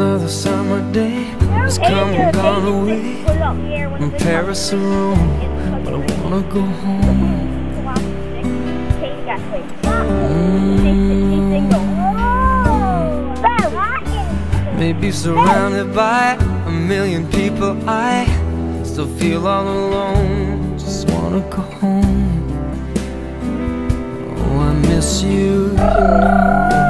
Another summer day has come and gone away. From Paris or Rome, but I wanna go home. Maybe surrounded by a million people I still feel all alone. Just wanna go home. Oh, I miss you, you know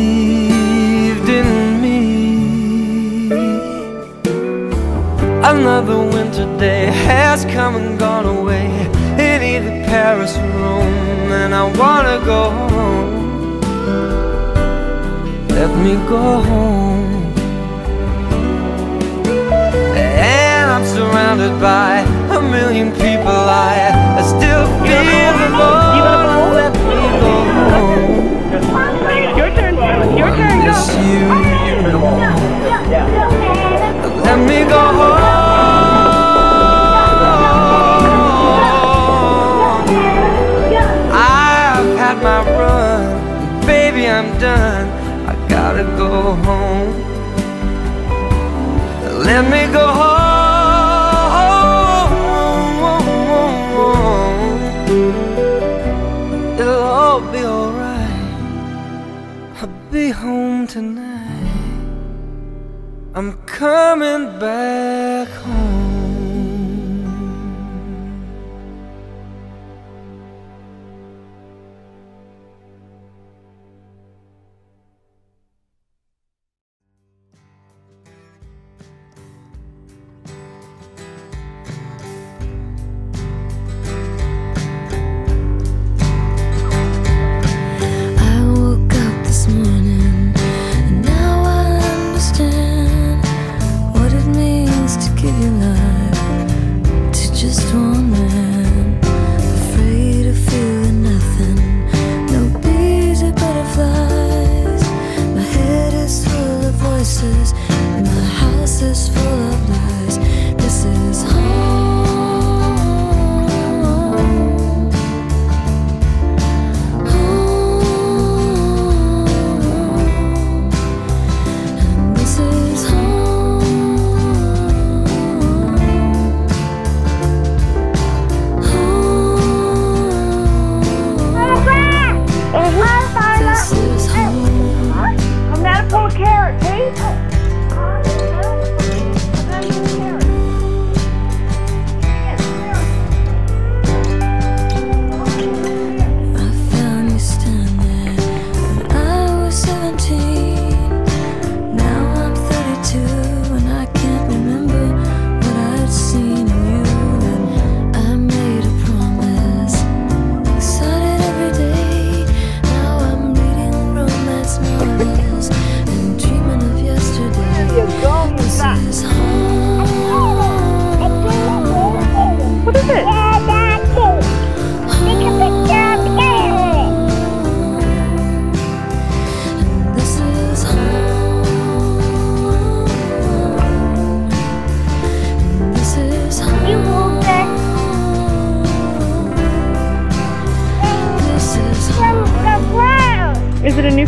Another winter day has come and gone away in either Paris or Rome, and I wanna go home. Let me go home. And I'm surrounded by a million people. I, I still feel the. Let me go home. Your turn. Your I turn. miss Go. My run, baby, I'm done. I gotta go home. Let me go home. It'll all be alright. I'll be home tonight. I'm coming back home.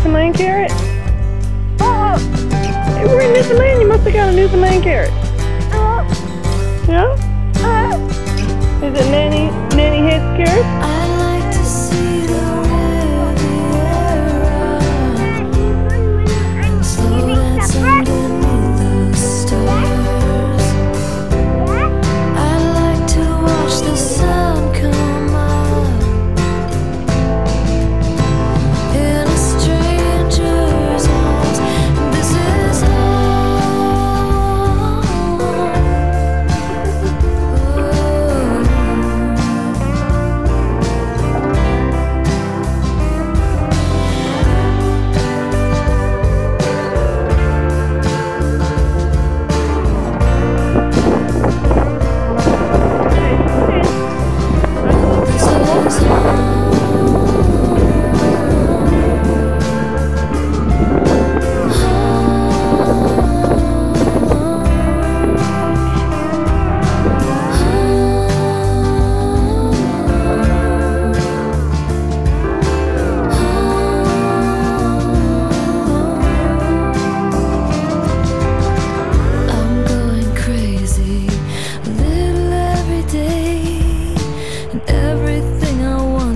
Newfoundland carrot? Oh, we're in Newfoundland. You must have got a Newfoundland carrot.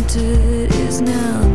wanted is now